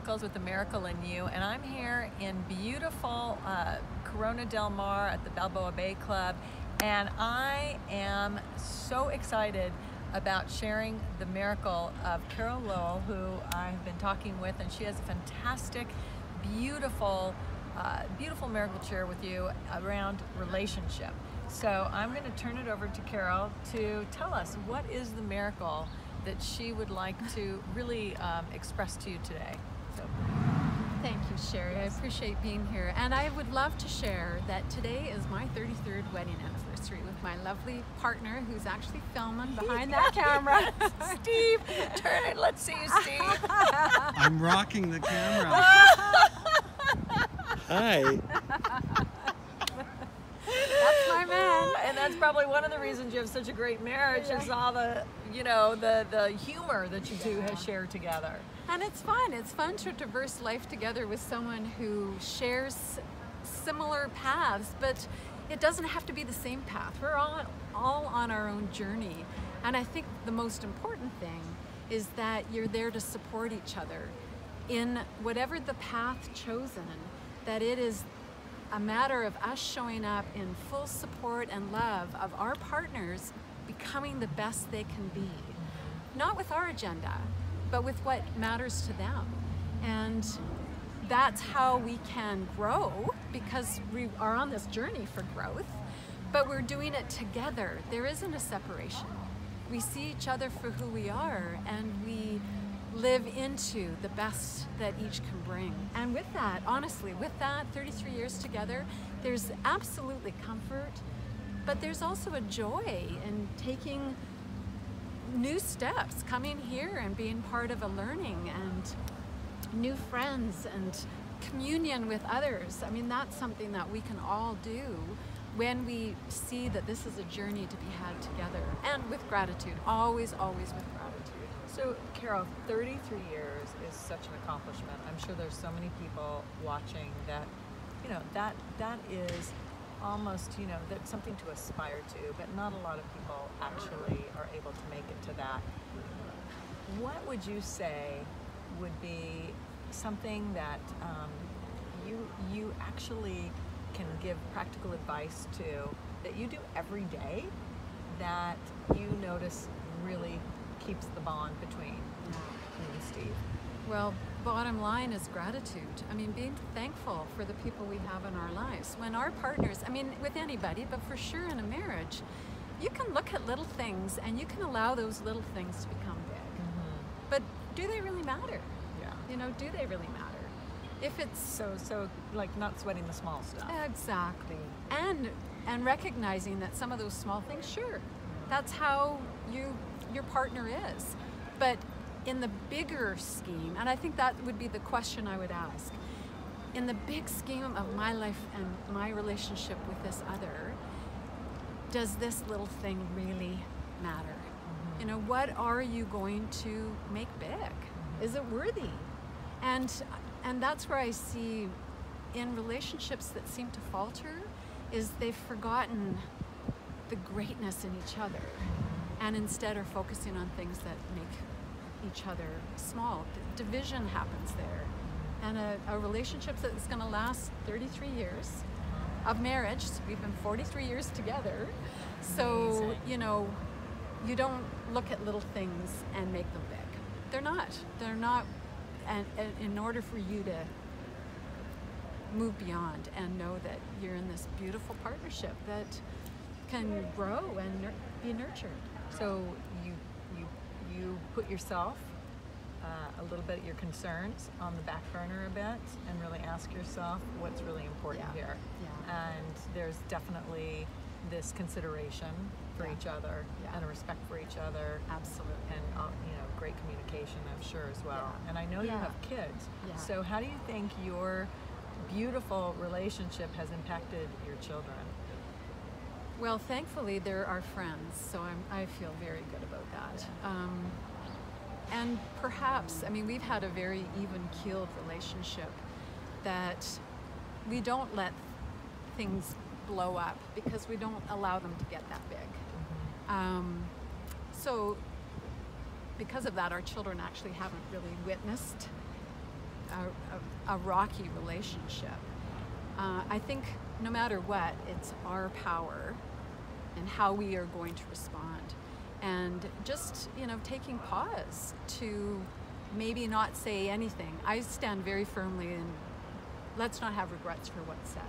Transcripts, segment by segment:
Nickols with The Miracle in You, and I'm here in beautiful uh, Corona Del Mar at the Balboa Bay Club, and I am so excited about sharing the miracle of Carol Lowell, who I've been talking with, and she has a fantastic, beautiful, uh, beautiful miracle share with you around relationship. So I'm going to turn it over to Carol to tell us what is the miracle that she would like to really um, express to you today. So. Thank you, Sherry. I appreciate being here. And I would love to share that today is my 33rd wedding anniversary with my lovely partner who's actually filming behind that camera. Steve, turn it. Let's see you, Steve. I'm rocking the camera. Hi. That's my man. And that's probably one of the reasons you have such a great marriage is all the, you know, the, the humor that you two have shared together. And it's fun. It's fun to traverse life together with someone who shares similar paths, but it doesn't have to be the same path. We're all, all on our own journey. And I think the most important thing is that you're there to support each other in whatever the path chosen, that it is a matter of us showing up in full support and love of our partners becoming the best they can be. Not with our agenda, but with what matters to them. And that's how we can grow because we are on this journey for growth, but we're doing it together. There isn't a separation. We see each other for who we are and we live into the best that each can bring. And with that, honestly, with that 33 years together, there's absolutely comfort, but there's also a joy in taking new steps, coming here and being part of a learning and new friends and communion with others. I mean, that's something that we can all do when we see that this is a journey to be had together and with gratitude, always, always with gratitude. So, Carol, 33 years is such an accomplishment. I'm sure there's so many people watching that, you know, that that is almost, you know, that's something to aspire to, but not a lot of people actually are able to make it to that. What would you say would be something that um, you you actually can give practical advice to that you do every day that you notice really keeps the bond between you and Steve? Well, bottom line is gratitude. I mean, being thankful for the people we have in our lives. When our partners, I mean, with anybody, but for sure in a marriage, you can look at little things and you can allow those little things to become big. Mm-hmm. But do they really matter? Yeah. You know, do they really matter? If it's So, so like not sweating the small stuff. Exactly. And and recognizing that some of those small things, sure, that's how you your partner is. But in the bigger scheme, and I think that would be the question I would ask. In the big scheme of my life and my relationship with this other, does this little thing really matter? Mm-hmm. You know, what are you going to make big? Mm-hmm. Is it worthy? And and that's where I see in relationships that seem to falter is they've forgotten the greatness in each other mm-hmm. and instead are focusing on things that make each other small. D- division happens there. And a, a relationship that's going to last 33 years of marriage, we've been 43 years together. So, Amazing. you know, you don't look at little things and make them big. They're not. They're not. And, and in order for you to move beyond and know that you're in this beautiful partnership that can grow and be nurtured. So you put yourself uh, a little bit your concerns on the back burner a bit and really ask yourself what's really important Yeah. here. Yeah. And there's definitely this consideration for Yeah. each other and a respect for each other Absolutely. and uh, you know great communication I'm sure as well. Yeah. And I know you have kids. Yeah. So how do you think your beautiful relationship has impacted your children? Well, thankfully, they're our friends, so I'm, I feel very good about that. Um, and perhaps, I mean, we've had a very even keeled relationship that we don't let things blow up because we don't allow them to get that big. Um, so, because of that, our children actually haven't really witnessed a, a, a rocky relationship. Uh, I think no matter what, it's our power and how we are going to respond. And just, you know, taking pause to maybe not say anything. I stand very firmly in let's not have regrets for what's said.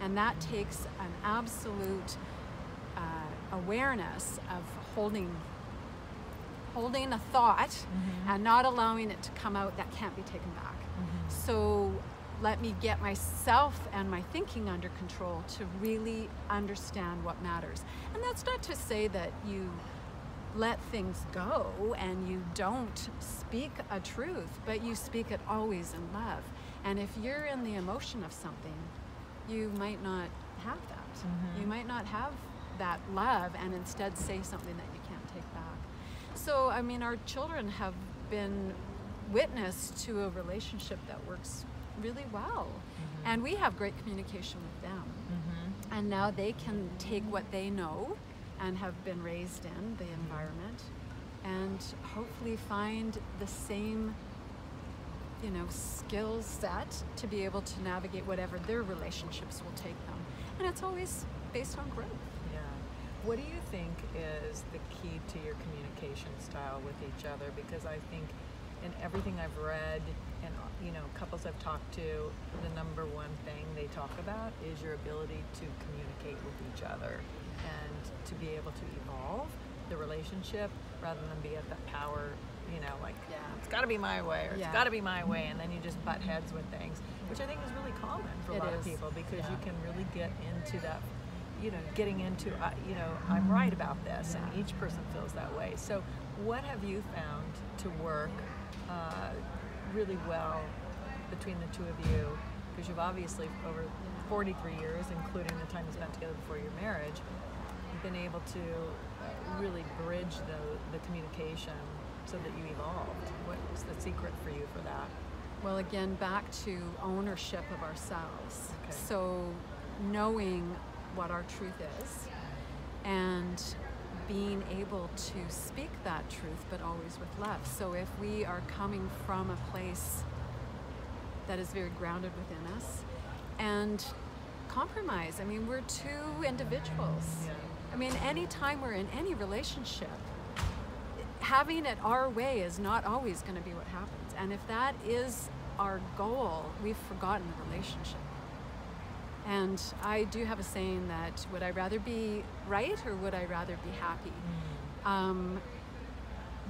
And that takes an absolute uh, awareness of holding holding a thought mm-hmm. and not allowing it to come out that can't be taken back. Mm-hmm. So let me get myself and my thinking under control to really understand what matters. And that's not to say that you let things go and you don't speak a truth, but you speak it always in love. And if you're in the emotion of something, you might not have that. Mm-hmm. You might not have that love and instead say something that you can't take back. So, I mean, our children have been witness to a relationship that works really well. Mm-hmm. And we have great communication with them. Mm-hmm. And now they can take what they know and have been raised in the environment and hopefully find the same you know skill set to be able to navigate whatever their relationships will take them. And it's always based on growth. Yeah. What do you think is the key to your communication style with each other? Because i think in everything i've read and you know couples i've talked to the number one thing they talk about is your ability to communicate with each other. And to be able to evolve the relationship rather than be at that power you know like yeah. it's got to be my way or yeah. it's got to be my way and then you just butt heads with things which i think is really common for a it lot is. of people because yeah. you can really get into that you know getting into uh, you know i'm right about this and each person feels that way so what have you found to work uh, really well between the two of you because you've obviously over 43 years including the time you spent together before your marriage been able to uh, really bridge the, the communication so that you evolved? What was the secret for you for that? Well, again, back to ownership of ourselves. Okay. So, knowing what our truth is and being able to speak that truth, but always with love. So, if we are coming from a place that is very grounded within us and compromise, I mean, we're two individuals. Yeah. I mean, anytime we're in any relationship, having it our way is not always going to be what happens. And if that is our goal, we've forgotten the relationship. And I do have a saying that would I rather be right or would I rather be happy? Mm. Um,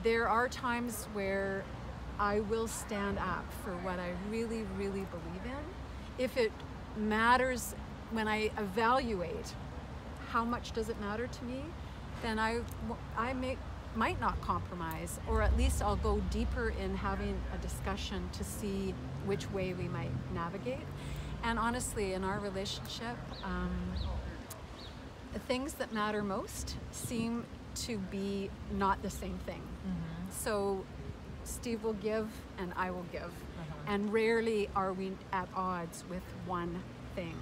there are times where I will stand up for what I really, really believe in. If it matters when I evaluate how much does it matter to me, then I, I make, might not compromise, or at least I'll go deeper in having a discussion to see which way we might navigate. And honestly, in our relationship, um, the things that matter most seem to be not the same thing. Mm-hmm. So Steve will give and I will give. Uh-huh. And rarely are we at odds with one thing.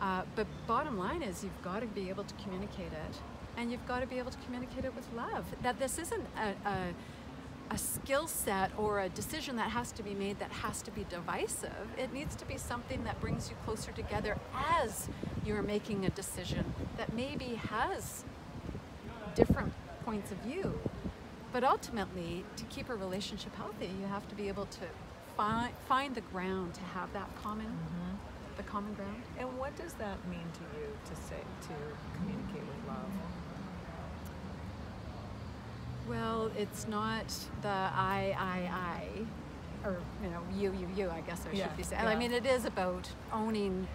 Uh, but bottom line is you've got to be able to communicate it and you've got to be able to communicate it with love. That this isn't a, a, a skill set or a decision that has to be made that has to be divisive. It needs to be something that brings you closer together as you're making a decision that maybe has different points of view. But ultimately, to keep a relationship healthy, you have to be able to find, find the ground to have that common. Mm-hmm the common ground. And what does that mean to you to say to communicate with love? Well, it's not the I, I, I, or you know, you, you, you. I guess I yeah. should be saying. Yeah. I mean, it is about owning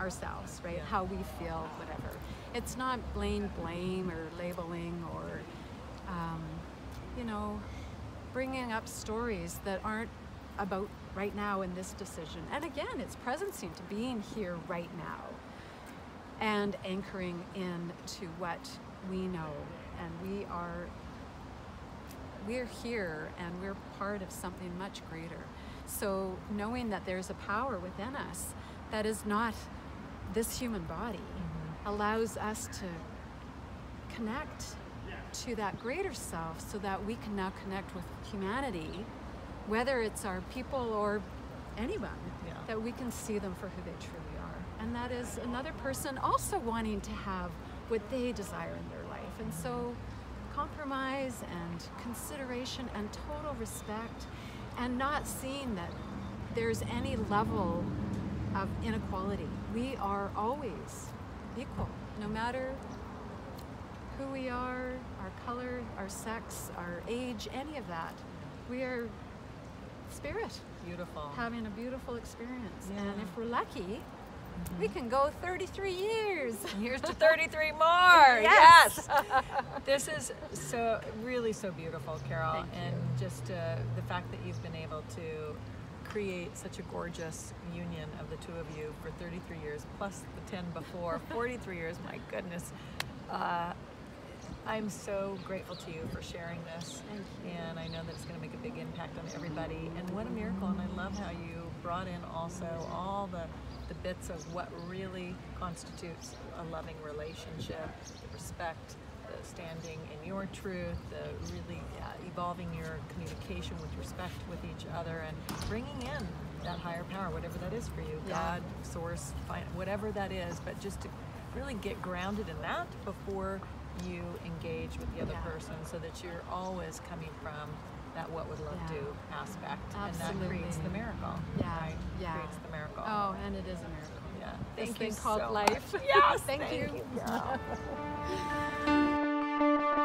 ourselves, right? Yeah. How we feel, whatever. It's not blame, blame, or labeling, or um, you know, bringing up stories that aren't about right now in this decision. And again, it's presencing to being here right now and anchoring in to what we know. And we are we're here and we're part of something much greater. So knowing that there's a power within us that is not this human body mm-hmm. allows us to connect to that greater self so that we can now connect with humanity whether it's our people or anyone, Yeah. that we can see them for who they truly are. And that is another person also wanting to have what they desire in their life. And so, compromise and consideration and total respect, and not seeing that there's any level of inequality. We are always equal, no matter who we are, our color, our sex, our age, any of that. We are spirit Beautiful. having a beautiful experience. Yeah. And if we're lucky, we can go 33 years. Here's to 33 more. Yes. yes. this is so really so beautiful, Carol, Thank and just uh, the fact that you've been able to create such a gorgeous union of the two of you for 33 years, plus the 10 before, 43 years. My goodness. Uh, I'm so grateful to you for sharing this, Thank you. and I know that it's going to make a big impact on everybody. And what a miracle! And I love how you brought in also all the the bits of what really constitutes a loving relationship, the respect, the standing in your truth, the really uh, evolving your communication with respect with each other, and bringing in that higher power, whatever that is for you, Yeah. God, source, whatever that is, but just to really get grounded in that before you engage with the other Yeah. person so that you're always coming from that what would love Yeah. do aspect and that creates the miracle Yeah, right yeah. creates the miracle Oh, and it is a miracle. yeah thank This thank thing you called so life. much. yes Thank you. Carol.